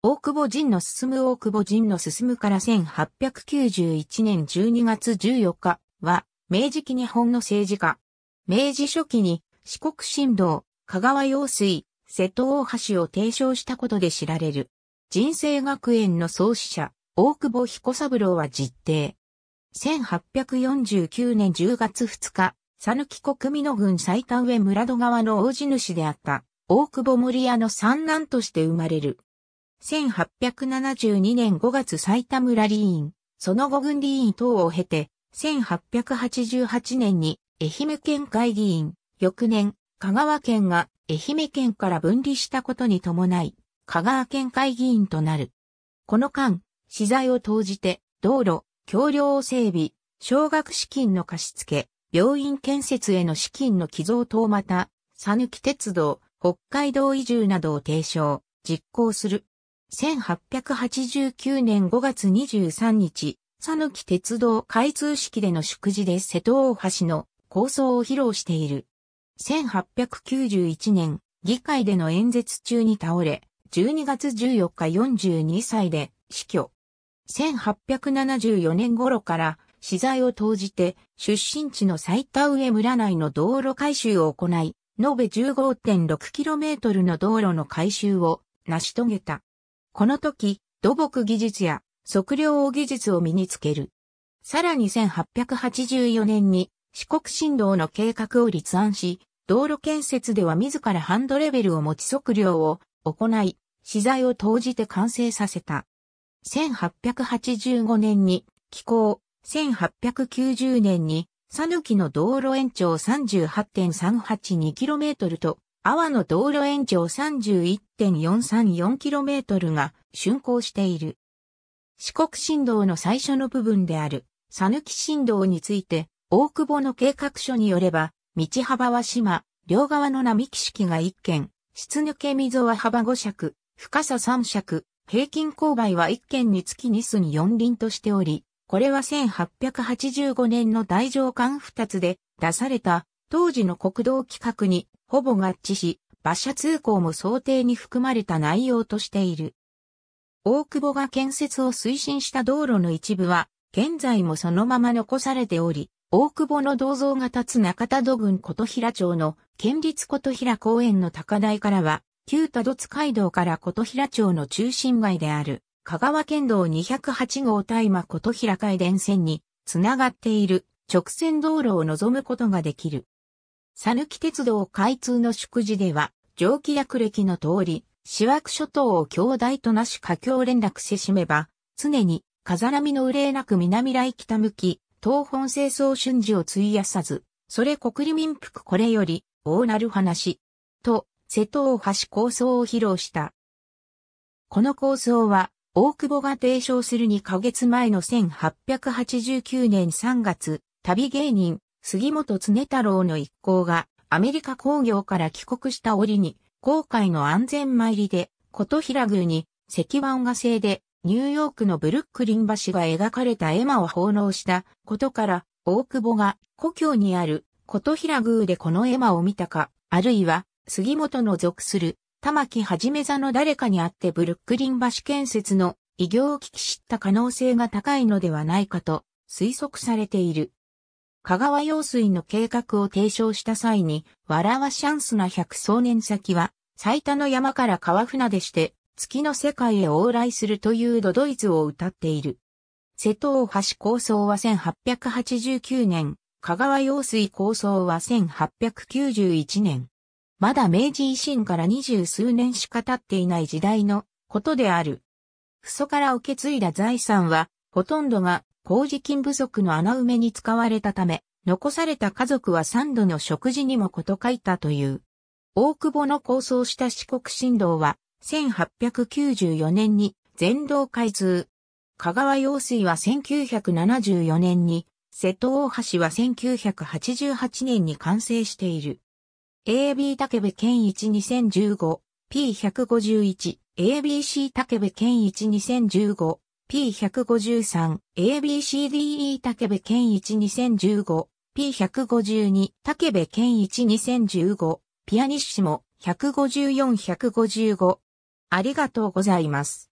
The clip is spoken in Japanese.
大久保陣の進む大久保陣の進むから1891年12月14日は、明治期日本の政治家。明治初期に四国新道、香川用水、瀬戸大橋を提唱したことで知られる。人生学園の創始者、大久保彦三郎は実定。1849年10月2日、讃岐国民の郡最田上村戸川の大地主であった、大久保森屋の三男として生まれる。1872年5月埼玉村理員、その後軍理員等を経て、1888年に愛媛県会議員、翌年、香川県が愛媛県から分離したことに伴い、香川県会議員となる。この間、資材を投じて、道路、橋梁を整備、小学資金の貸付、病院建設への資金の寄贈等また、讃岐鉄道、北海道移住などを提唱、実行する。1889年5月23日、讃岐鉄道開通式での祝辞で瀬戸大橋の構想を披露している。1891年、議会での演説中に倒れ、12月14日42歳で死去。1874年頃から資材を投じて出身地の最田上村内の道路改修を行い、延べ 15.6km の道路の改修を成し遂げた。この時、土木技術や測量技術を身につける。さらに1884年に四国振動の計画を立案し、道路建設では自らハンドレベルを持ち測量を行い、資材を投じて完成させた。1885年に気候、1890年に、讃岐の道路延長 38.382km と阿波の道路延長 31.434km が竣工している。四国新道の最初の部分である、讃岐新道について、大久保の計画書によれば、道幅は島、両側の並木式が1軒、質抜け溝は幅5尺、深さ3尺、平均勾配は1軒につき2寸4輪としており、これは1885年の大上官二つで出された当時の国道規格にほぼ合致し、馬車通行も想定に含まれた内容としている。大久保が建設を推進した道路の一部は、現在もそのまま残されており、大久保の銅像が立つ中田戸郡琴平町の県立琴平公園の高台からは、旧多度津街道から琴平町の中心街である、香川県道208号大馬琴平海電線につながっている直線道路を望むことができる。讃岐鉄道開通の祝辞では、蒸気略歴の通り、四枠諸島を兄弟となし華僑連絡せしめば、常に風波の憂いなく南来北向き、東本清掃春時を費やさず、それ国立民服これより、大なる話、と、瀬戸大橋構想を披露した。この構想は、大久保が提唱する2ヶ月前の1889年3月、旅芸人、杉本常太郎の一行がアメリカ工業から帰国した折に、航海の安全参りで、琴平宮に石板画製でニューヨークのブルックリン橋が描かれた絵馬を奉納したことから、大久保が故郷にある琴平宮でこの絵馬を見たか、あるいは杉本の属する玉木はじめ座の誰かに会ってブルックリン橋建設の異業を聞き知った可能性が高いのではないかと推測されている。香川用水の計画を提唱した際に、笑わシャンスな百総年先は、最多の山から川船でして、月の世界へ往来するというドドイツを歌っている。瀬戸大橋構想は1889年、香川用水構想は1891年。まだ明治維新から二十数年しか経っていない時代のことである。父祖から受け継いだ財産は、ほとんどが麹金不足の穴埋めに使われたため、残された家族は三度の食事にもこと書いたという。大久保の構想した四国新道は、1894年に全道開通。香川用水は1974年に、瀬戸大橋は1988年に完成している。AB 竹部県一2015、P151、ABC 竹部県一2015、P153、ABCDE 竹部健一2015、P152、竹部健一2015、ピアニッシモ、154-155。ありがとうございます。